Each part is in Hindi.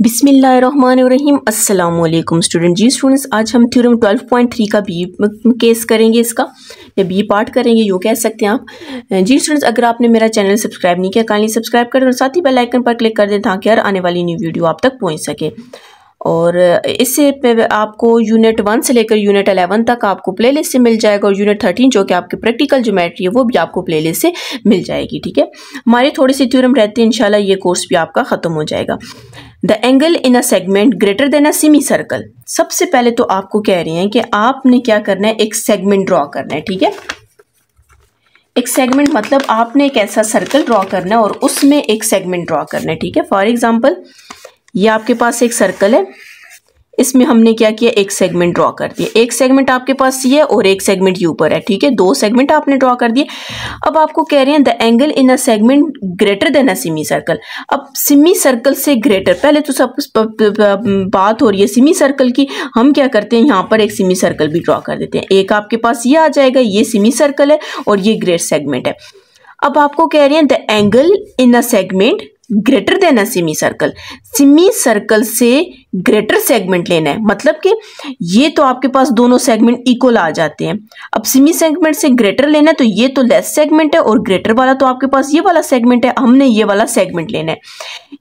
बिसमीम अस्सलाम स्टूडेंट जी। स्टूडेंट्स, आज हम थ्योरम 12.3 का बी केस करेंगे इसका। या बी पार्ट करेंगे, यूँ कह सकते हैं आप। जी स्टूडेंट्स, अगर आपने मेरा चैनल सब्सक्राइब नहीं किया, काइंडली सब्सक्राइब करें और साथ ही बेल आइकन पर क्लिक कर दें ताकि हर आने वाली न्यू वीडियो आप तक पहुँच सके। और इससे आपको यूनिट वन से लेकर यूनिट अलेवन तक आपको प्लेलिस्ट से मिल जाएगा और यूनिट थर्टीन जो कि आपकी प्रैक्टिकल ज्योमेट्री है, वो भी आपको प्लेलिस्ट से मिल जाएगी, ठीक है? हमारे थोड़ी सी थ्योरम रहती है, इंशाल्लाह ये कोर्स भी आपका ख़त्म हो जाएगा। The angle in a segment greater than a semicircle सबसे पहले तो आपको कह रहे हैं कि आपने क्या करना है? एक सेगमेंट ड्रॉ करना है, ठीक है? एक सेगमेंट मतलब आपने एक ऐसा सर्कल ड्रॉ करना है और उसमें एक सेगमेंट ड्रॉ करना है, ठीक है? फॉर एग्ज़ाम्पल ये आपके पास एक सर्कल है। इसमें हमने क्या किया? एक सेगमेंट ड्रॉ कर दिया। एक सेगमेंट आपके पास ये है और एक सेगमेंट यू पर है, ठीक है? दो सेगमेंट आपने ड्रॉ कर दिए। अब आपको कह रहे हैं the angle in a segment greater than a semicircle अब सिमी सर्कल से ग्रेटर पहले तो सब बात हो रही है सिमी सर्कल की। हम क्या करते हैं? यहाँ पर एक सिमी सर्कल भी ड्रॉ कर देते हैं। एक आपके पास ये आ जाएगा, ये सिमी सर्कल है और ये ग्रेट सेगमेंट है। अब आपको कह रहे हैं the angle in a segment greater than a semicircle. Semicircle से ग्रेटर सेगमेंट लेना है। मतलब कि ये तो आपके पास दोनों सेगमेंट इक्वल आ जाते हैं। अब सिमी सेगमेंट से ग्रेटर लेना है तो ये तो लेस सेगमेंट है और ग्रेटर वाला तो आपके पास ये वाला सेगमेंट है। हमने ये वाला सेगमेंट लेना है।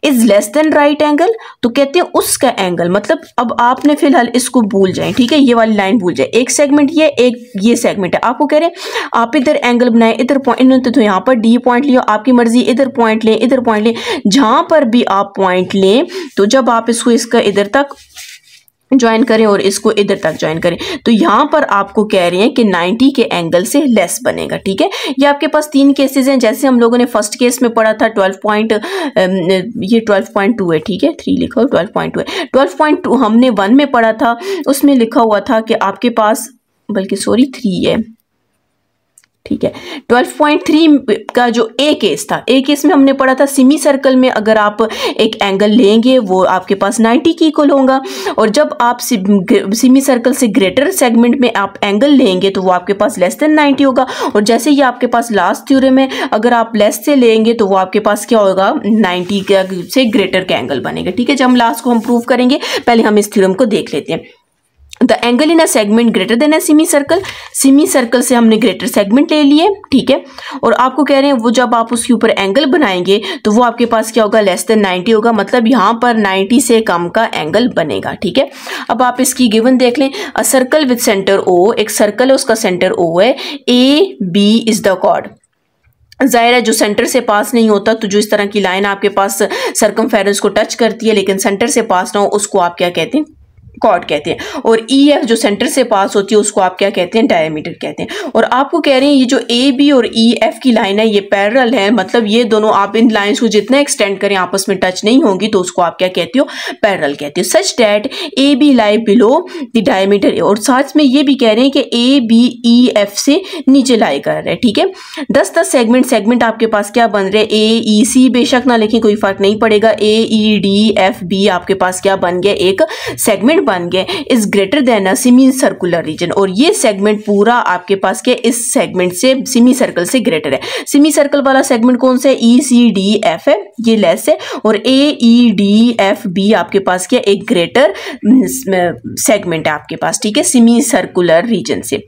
Is less than right angle तो कहते हैं उसका एंगल मतलब अब आपने फ़िलहाल इसको भूल जाए, ठीक है? ये वाली लाइन भूल जाए। एक सेगमेंट ये, एक ये सेगमेंट है। आपको कह रहे हैं, आप इधर एंगल बनाए, इधर पॉइंट तो यहाँ पर डी पॉइंट लियो, आपकी मर्ज़ी, इधर पॉइंट लें, इधर पॉइंट लें। जहाँ पर भी आप पॉइंट लें तो जब आप इसको, इसका इधर तक ज्वाइन करें और इसको इधर तक ज्वाइन करें। तो यहाँ पर आपको कह रहे हैं कि 90 के एंगल से लेस बनेगा, ठीक है? ये आपके पास तीन केसेस हैं। जैसे हम लोगों ने फ़र्स्ट केस में पढ़ा था 12 पॉइंट ये 12.2 है, ठीक है? थ्री लिखा हो हुआ 12.2 है। 12.2 हमने वन में पढ़ा था, उसमें लिखा हुआ था कि आपके पास, बल्कि सॉरी थ्री है। ठीक है। 12.3 का जो ए केस था ए केस में हमने पढ़ा था सिमी सर्कल में अगर आप एक एंगल लेंगे, वो आपके पास 90 की इक्वल होगा। और जब आप सिमी सर्कल से ग्रेटर सेगमेंट में आप एंगल लेंगे तो वो आपके पास लेस देन 90 होगा। और जैसे ही आपके पास लास्ट थ्योरी में अगर आप लेस से लेंगे तो वो आपके पास क्या होगा? 90 का से ग्रेटर का एंगल बनेगा। ठीक है, जब हम लास्ट को हम प्रूव करेंगे, पहले हम इस थ्योरम को देख लेते हैं। The angle in a segment greater than a semicircle semicircle से हमने ग्रेटर सेगमेंट ले लिए ठीक है? और आपको कह रहे हैं, वो जब आप उसके ऊपर एंगल बनाएँगे तो वो आपके पास क्या होगा? लेस देन 90 होगा मतलब यहाँ पर 90 से कम का एंगल बनेगा, ठीक है? अब आप इसकी गिवन देख लें। A circle with centre O एक सर्कल है, उसका सेंटर ओ है। A B is the chord ज़ाहिर है, जो सेंटर से पास नहीं होता तो जो इस तरह की लाइन आपके पास सरकम को टच करती है, लेकिन सेंटर से पास ना हो, उसको आप क्या कहते हैं? कॉर्ड कहते हैं। और ई e एफ़ जो सेंटर से पास होती है, उसको आप क्या कहते हैं? डायमीटर कहते हैं। और आपको कह रहे हैं, ये जो ए बी और ई e एफ़ की लाइन है, ये पैरल है मतलब ये दोनों आप इन लाइंस को जितना एक्सटेंड करें, आपस में टच नहीं होंगी तो उसको आप क्या कहते हो? पैरल कहते हो। Such that A B lie below the diameter और साथ में ये भी कह रहे हैं कि ए बी ई एफ़ से नीचे लाई कर रहे हैं, ठीक है? दस दस सेगमेंट सेगमेंट आपके पास क्या बन रहे ए ई सी बेशक ना लिखें कोई फ़र्क नहीं पड़ेगा। A E D F B आपके पास क्या बन गया? एक सेगमेंट बन गए is greater than a semicircular region और ये सेगमेंट पूरा आपके पास के इस सेगमेंट से सिमी सर्कल से ग्रेटर है. सिमी सर्कल वाला सेगमेंट कौन सा है? ई सी डी एफ़ है. ये लेस है. और A E D F B आपके पास क्या एक ग्रेटर सेगमेंट है आपके पास. ठीक है? सिमी सर्कुलर रीजन से.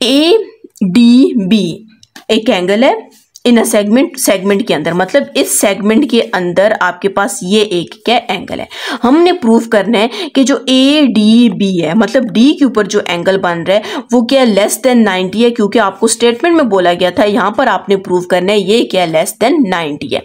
ए डी बी एक एंगल है. इन अ सेगमेंट सेगमेंट के अंदर। मतलब इस सेगमेंट के अंदर आपके पास ये एक क्या एंगल है। हमने प्रूफ करना है कि जो ए डी बी है मतलब डी के ऊपर जो एंगल बन रहा है, वो क्या लेस देन 90 है? क्योंकि आपको स्टेटमेंट में बोला गया था, यहाँ पर आपने प्रूफ करना है, ये क्या लेस देन 90 है।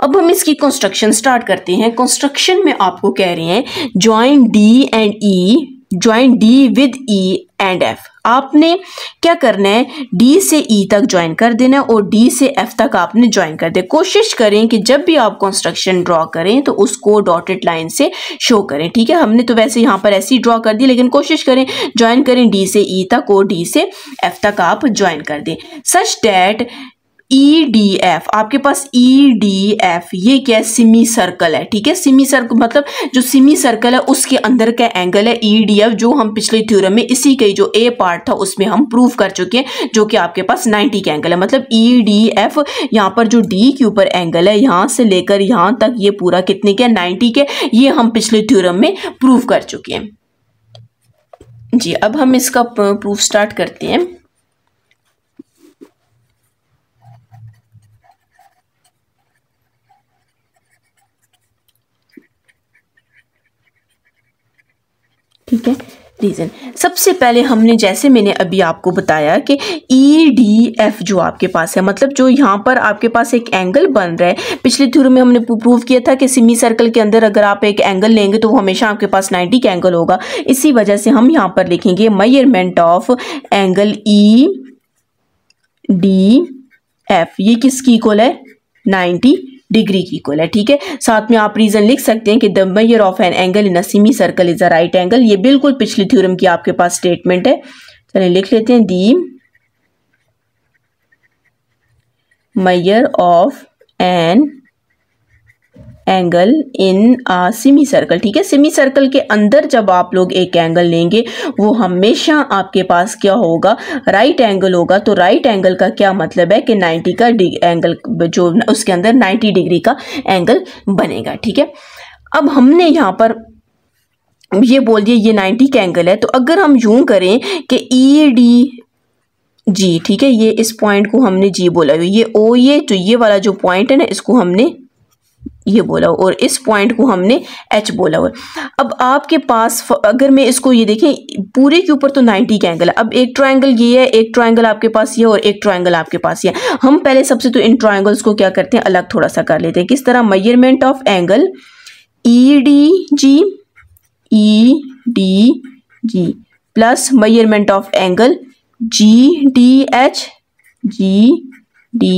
अब हम इसकी कंस्ट्रक्शन स्टार्ट करते हैं। कंस्ट्रक्शन में आपको कह रहे हैं join D and E join D with E and F आपने क्या करना है? डी से ई e तक ज्वाइन कर देना है और डी से एफ़ तक आपने ज्वाइन कर दे कोशिश करें कि जब भी आप कंस्ट्रक्शन ड्रॉ करें तो उसको डॉटेड लाइन से शो करें। ठीक है? हमने तो वैसे यहाँ पर ऐसे ही ड्रॉ कर दी, लेकिन कोशिश करें ज्वाइन करें डी से ई e तक और डी से एफ़ तक आप ज्वाइन कर दें। Such that E D F आपके पास ई डी एफ़ ये क्या है? सिमी सर्कल है, ठीक है? सिमी सर्कल मतलब जो सिमी सर्कल है, उसके अंदर का एंगल है ई डी एफ़ जो हम पिछले थ्योरम में इसी के जो ए पार्ट था, उसमें हम प्रूव कर चुके हैं, जो कि आपके पास 90 का एंगल है। मतलब ई डी एफ़ यहाँ पर जो डी के ऊपर एंगल है, यहाँ से लेकर यहाँ तक ये पूरा कितने के नाइन्टी के, ये हम पिछले थ्योरम में प्रूव कर चुके हैं। जी, अब हम इसका प्रूफ स्टार्ट करते हैं। ठीक है? रीज़न सबसे पहले हमने जैसे मैंने अभी आपको बताया कि ई डी एफ़ जो आपके पास है मतलब जो यहाँ पर आपके पास एक एंगल बन रहा है, पिछले थ्योरी में हमने प्रूव किया था कि सिमी सर्कल के अंदर अगर आप एक एंगल लेंगे तो वो हमेशा आपके पास 90 का एंगल होगा। इसी वजह से हम यहाँ पर लिखेंगे measurement of angle E D F ये किसकी इक्वल है? नाइन्टी डिग्री की इक्वल है, ठीक है? साथ में आप रीजन लिख सकते हैं कि the measure of an angle in a semicircle is a right angle ये बिल्कुल पिछली थ्योरम की आपके पास स्टेटमेंट है। चलिए लिख लेते हैं the measure of an angle in a semicircle ठीक है? सिमी सर्कल के अंदर जब आप लोग एक एंगल लेंगे, वो हमेशा आपके पास क्या होगा? राइट एंगल होगा। तो राइट एंगल का क्या मतलब है कि 90 का एंगल जो उसके अंदर 90 डिग्री का एंगल बनेगा, ठीक है? अब हमने यहाँ पर ये बोल दिया, ये 90 का एंगल है। तो अगर हम यूँ करें कि ई डी जी ठीक है? ये इस पॉइंट को हमने जी बोला। ये ओ ये तो ये वाला जो पॉइंट है ना, इसको हमने ये बोला और इस पॉइंट को हमने एच बोला हुआ अब आपके पास अगर मैं इसको ये देखें, पूरे के ऊपर तो 90 का एंगल है। अब एक ट्रायंगल ये है, एक ट्रायंगल आपके पास ये और एक ट्रायंगल आपके पास ये हम पहले सबसे तो इन ट्रायंगल्स को क्या करते हैं, अलग थोड़ा सा कर लेते हैं। किस तरह? Measurement of angle E D G E D G plus measurement of angle G D H G D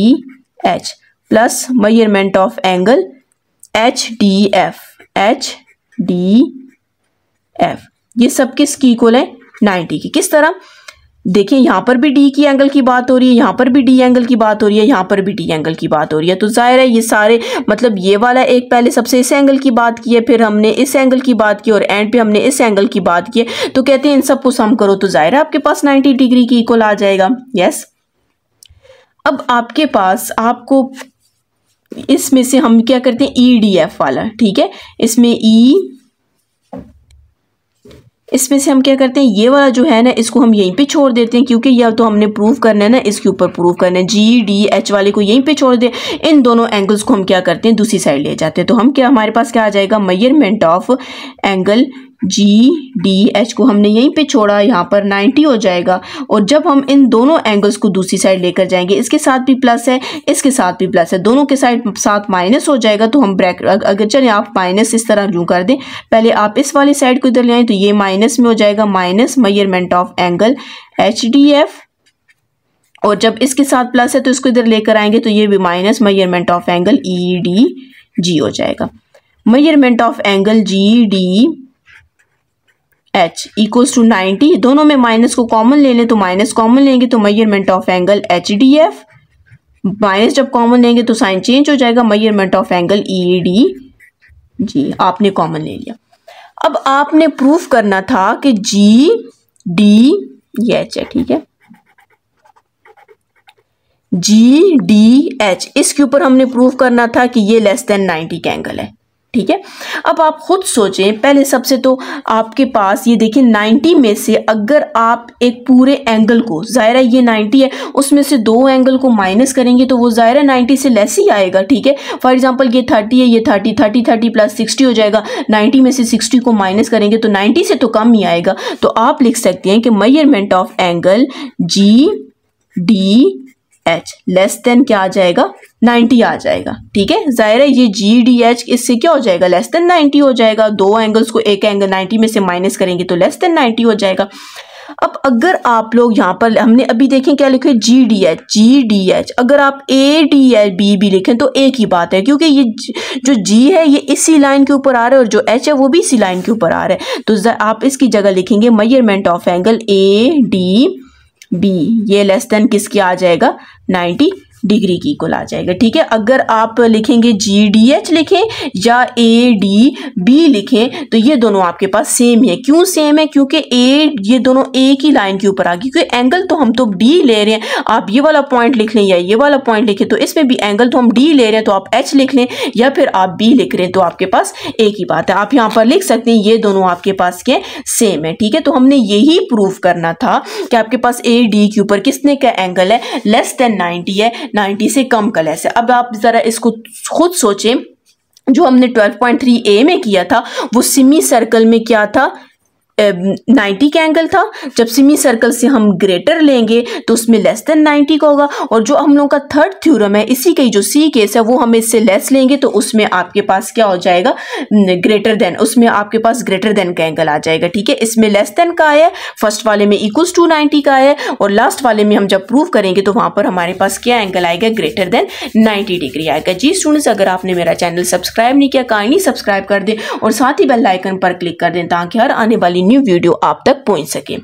H plus measurement of angle H D F H D F ये सब किस की इक्वल है? नाइन्टी की। किस तरह? देखिए, यहाँ पर भी डी की एंगल की बात हो रही है, यहाँ पर भी डी एंगल की बात हो रही है, यहाँ पर भी डी एंगल की बात हो रही है। तो ज़ाहिर है, ये सारे मतलब ये वाला एक पहले सबसे इस एंगल की बात की है, फिर हमने इस एंगल की बात की और एंड पे हमने इस एंगल की बात की है। तो कहते हैं इन सबको सम करो तो ज़ाहिर है आपके पास नाइन्टी डिग्री की इक्वल आ जाएगा। यस अब आपके पास, आपको इसमें से हम क्या करते हैं? ई डी एफ़ वाला ठीक है? इसमें ई e, इसमें से हम क्या करते हैं? ये वाला जो है ना इसको हम यहीं पे छोड़ देते हैं क्योंकि यह तो हमने प्रूव करना है ना इसके ऊपर प्रूव करना है। जी डी एच वाले को यहीं पे छोड़ दें। इन दोनों एंगल्स को हम क्या करते हैं? दूसरी साइड ले जाते हैं। तो हम क्या हमारे पास क्या आ जाएगा? Measurement of angle G D H को हमने यहीं पे छोड़ा, यहाँ पर 90 हो जाएगा। और जब हम इन दोनों एंगल्स को दूसरी साइड लेकर जाएँगे, इसके साथ भी प्लस है, इसके साथ भी प्लस है। दोनों के साइड साथ माइनस हो जाएगा तो हम ब्रैक अगर चले, आप माइनस इस तरह यूँ कर दें। पहले आप इस वाली साइड को इधर ले आए तो ये माइनस में हो जाएगा minus measurement of angle H D F और जब इसके साथ प्लस है तो इसको इधर लेकर आएँगे तो ये भी minus measurement of angle E D G हो जाएगा। Measurement of angle G D H equals to ninety दोनों में माइनस को कॉमन ले लें तो माइनस कॉमन लेंगे तो measurement of angle H D F minus जब कॉमन लेंगे तो साइन चेंज हो जाएगा measurement of angle E D G, आपने कॉमन ले लिया। अब आपने प्रूफ करना था कि जी डी ये एच है, ठीक है? जी डी एच इसके ऊपर हमने प्रूफ करना था कि ये लेस देन नाइन्टी का एंगल है। ठीक है? अब आप खुद सोचें, पहले सबसे तो आपके पास ये देखिए 90 में से अगर आप एक पूरे एंगल को ज़ायरा ये 90 है, उसमें से दो एंगल को माइनस करेंगे तो वो ज़ायरा 90 से लेस ही आएगा, ठीक है? फॉर एग्जांपल ये 30 है, ये 30 30 30 प्लस 60 हो जाएगा। 90 में से 60 को माइनस करेंगे तो 90 से तो कम ही आएगा। तो आप लिख सकते हैं कि measurement of angle G D H less than क्या आ जाएगा? 90 आ जाएगा, ठीक है? ज़ाहिर है ये जी डी एच इससे क्या हो जाएगा? लेस देन 90 हो जाएगा। दो एंगल्स को एक एंगल 90 में से माइनस करेंगे तो लेस देन 90 हो जाएगा। अब अगर आप लोग यहाँ पर, हमने अभी देखें क्या लिखे G D H G D H अगर आप ए डी एच बी भी लिखें तो एक ही बात है, क्योंकि ये जो जी है, ये इसी लाइन के ऊपर आ रहा है और जो एच है, वो भी इसी लाइन के ऊपर आ रहा है। तो आप इसकी जगह लिखेंगे measurement of angle A D B ये लेस देन किसकी आ जाएगा? 90 डिग्री की इक्वल आ जाएगा, ठीक है? अगर आप लिखेंगे जी डी एच लिखें या ए डी बी लिखें तो ये दोनों आपके पास सेम है क्यों सेम है? क्योंकि ए ये दोनों एक ही लाइन के ऊपर आ गई। क्योंकि एंगल तो हम तो डी ले रहे हैं। आप ये वाला पॉइंट लिख लें या ये वाला पॉइंट लिखें तो इसमें भी एंगल तो हम डी ले रहे हैं तो आप एच लिख लें या फिर आप बी लिख रहे हैं तो आपके पास एक ही बात है। आप यहाँ पर लिख सकते हैं, ये दोनों आपके पास के सेम है, ठीक है? तो हमने यही प्रूव करना था कि आपके पास ए डी के ऊपर किसने का एंगल है? लेस देन नाइन्टी है। नाइनटी से कम का लेस है अब आप ज़रा इसको खुद सोचें, जो हमने 12.3 ए में किया था, वो सिमी सर्कल में क्या था? नाइन्टी का एंगल था। जब सिमी सर्कल से हम ग्रेटर लेंगे तो उसमें लेस देन नाइन्टी का होगा। और जो हम लोगों का थर्ड थ्योरम है, इसी का जो सी केस है, वो हम इससे लेस लेंगे तो उसमें आपके पास क्या हो जाएगा? ग्रेटर देन उसमें आपके पास ग्रेटर देन का एंगल आ जाएगा, ठीक है? इसमें लेस देन का है फ़र्स्ट वाले में इक्वल्स टू नाइन्टी का है, और लास्ट वाले में हम जब प्रूव करेंगे तो वहाँ पर हमारे पास क्या एंगल आएगा? ग्रेटर देन नाइन्टी डिग्री आएगा। जी स्टूडेंट्स अगर आपने मेरा चैनल सब्सक्राइब नहीं किया काइंडली सब्सक्राइब कर दें, और साथ ही बेल आइकन पर क्लिक कर दें, ताकि हर आने वाली न्यू वीडियो आप तक पहुँच सके।